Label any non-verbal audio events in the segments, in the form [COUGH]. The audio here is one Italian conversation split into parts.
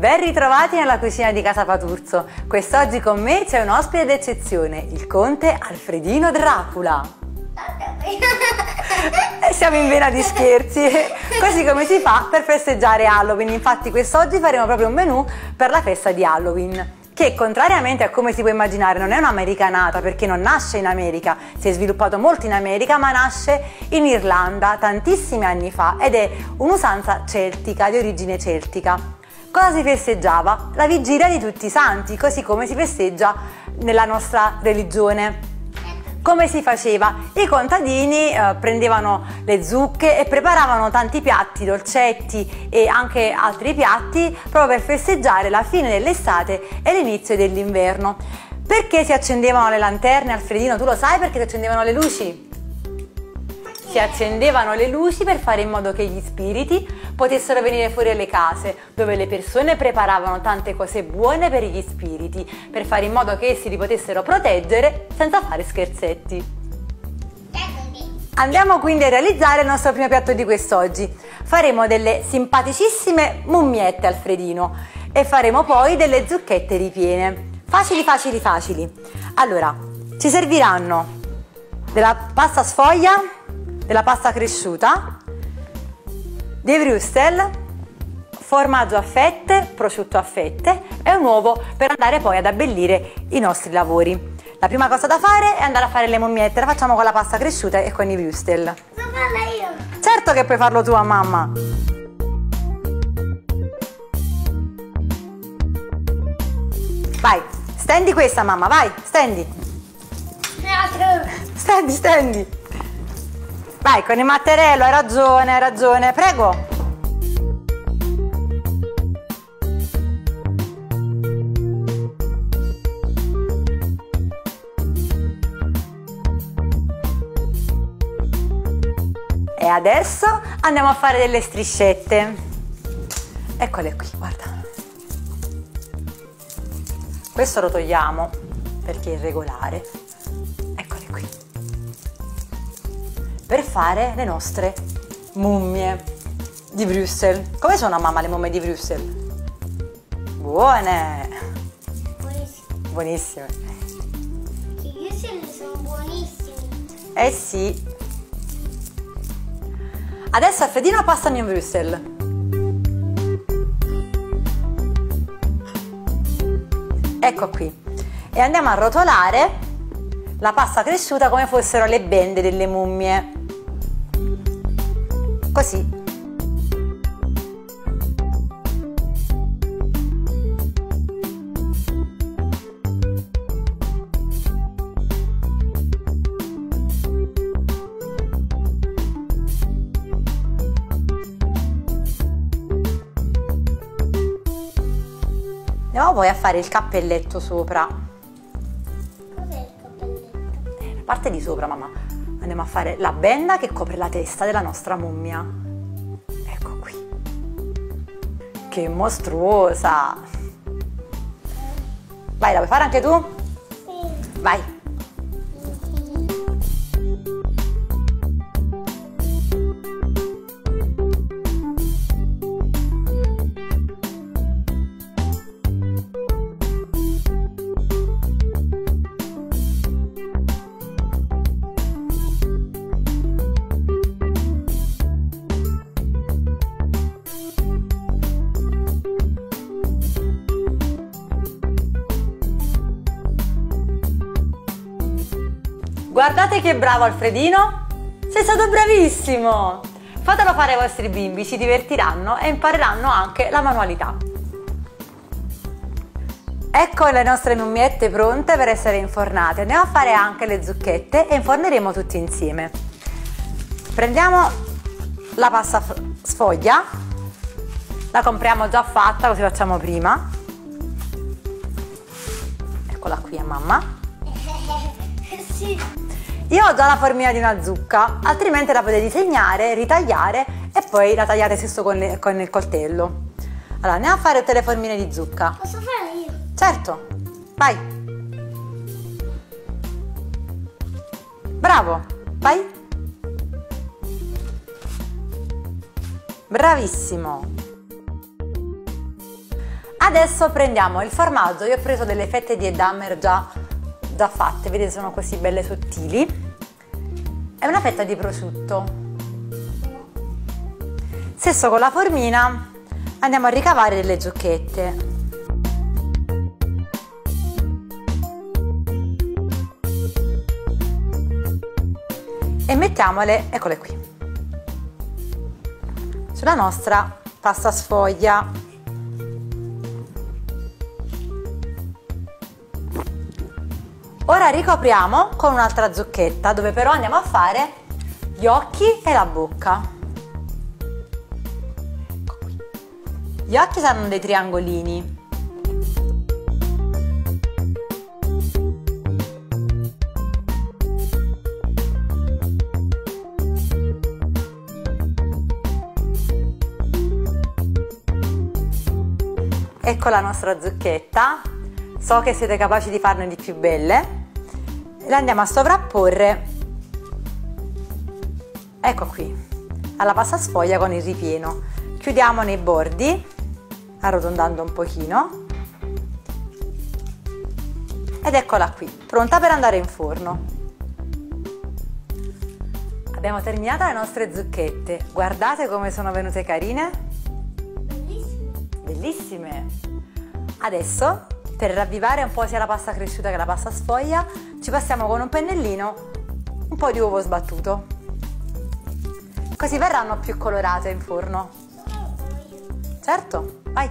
Ben ritrovati nella cucina di Casa Paturzo. Quest'oggi con me c'è un ospite d'eccezione, il conte Alfredino Dracula. [LAUGHS] Siamo in vena di scherzi, così come si fa per festeggiare Halloween. Infatti quest'oggi faremo proprio un menù per la festa di Halloween che contrariamente a come si può immaginare non è un'americanata perché non nasce in America, si è sviluppato molto in America ma nasce in Irlanda tantissimi anni fa ed è un'usanza celtica, di origine celtica. Cosa si festeggiava? La vigilia di tutti i santi, così come si festeggia nella nostra religione. Come si faceva? I contadini eh, prendevano le zucche e preparavano tanti piatti, dolcetti e anche altri piatti proprio per festeggiare la fine dell'estate e l'inizio dell'inverno. Perché si accendevano le lanterne, Alfredino? Tu lo sai perché si accendevano le luci? Si accendevano le luci per fare in modo che gli spiriti potessero venire fuori alle case, dove le persone preparavano tante cose buone per gli spiriti, per fare in modo che essi li potessero proteggere senza fare scherzetti. Andiamo quindi a realizzare il nostro primo piatto di quest'oggi. Faremo delle simpaticissime mummiette Alfredino e faremo poi delle zucchette ripiene. Facili, facili, facili. Allora, ci serviranno della pasta sfoglia, della pasta cresciuta, dei Brustel, formaggio a fette, prosciutto a fette e un uovo per andare poi ad abbellire i nostri lavori. La prima cosa da fare è andare a fare le mummiette, la facciamo con la pasta cresciuta e con i Brustel. Posso farla io? Certo che puoi farlo tu a mamma! Vai, stendi questa mamma, vai, stendi! Stendi, stendi! Vai, con il matterello, hai ragione, hai ragione, prego! E adesso andiamo a fare delle striscette. Eccole qui, guarda. Questo lo togliamo perché è irregolare. Eccole qui. Per fare le nostre mummie di Bruxelles. Come sono mamma le mummie di Bruxelles? Buone! Buonissime. Che io se ne sono buonissimi. Eh sì. Adesso Alfredino passami in Bruxelles. Ecco qui. E andiamo a rotolare la pasta cresciuta come fossero le bende delle mummie. Così. Andiamo poi a fare il cappelletto sopra. Cos'è il cappelletto? Eh, la parte di sopra, mamma. Andiamo a fare la benda che copre la testa della nostra mummia. Ecco qui. Che mostruosa! Vai, la vuoi fare anche tu? Sì. Vai! Guardate che bravo Alfredino! Sei stato bravissimo! Fatelo fare ai vostri bimbi, si divertiranno e impareranno anche la manualità. Ecco le nostre mummiette pronte per essere infornate. Andiamo a fare anche le zucchette e inforneremo tutti insieme. Prendiamo la pasta sfoglia, la compriamo già fatta così facciamo prima. Eccola qui a mamma. [LAUGHS] sì. Io ho già la formina di una zucca, altrimenti la potete disegnare, ritagliare e poi la tagliate stesso con, con il coltello. Allora, andiamo a fare tutte le formine di zucca. Posso fare io? Certo, vai. Bravo, vai. Bravissimo. Adesso prendiamo il formaggio, io ho preso delle fette di edammer già, già fatte, vedete sono così belle sottili. E una fetta di prosciutto. Stesso con la formina andiamo a ricavare delle zucchette. E mettiamole, eccole qui, sulla nostra pasta sfoglia. Ora ricopriamo con un'altra zucchetta dove però andiamo a fare gli occhi e la bocca. Gli occhi saranno dei triangolini. Ecco la nostra zucchetta, so che siete capaci di farne di più belle le andiamo a sovrapporre. Ecco qui alla pasta sfoglia con il ripieno. Chiudiamo nei bordi arrotondando un pochino. Ed eccola qui pronta per andare in forno. Abbiamo terminato le nostre zucchette. Guardate come sono venute carine. Bellissimo. bellissime. Adesso per ravvivare un po' sia la pasta cresciuta che la pasta sfoglia, ci passiamo con un pennellino un po' di uovo sbattuto. Così verranno più colorate in forno. Certo, vai!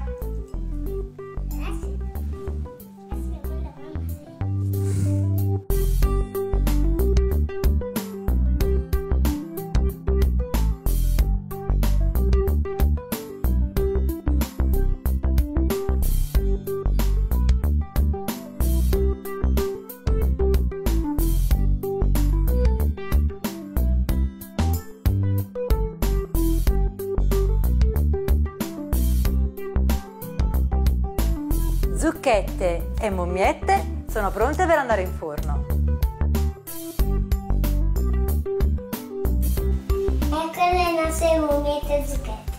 Zucchette e mummiette sono pronte per andare in forno. Ecco le nostre mummiette zucchette.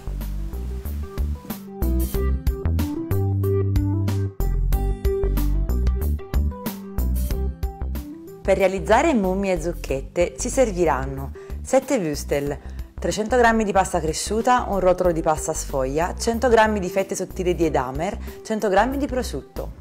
Per realizzare mummie e zucchette ci serviranno 7 würstel, 300 g di pasta cresciuta, un rotolo di pasta sfoglia, 100 g di fette sottili di edamer, 100 g di prosciutto.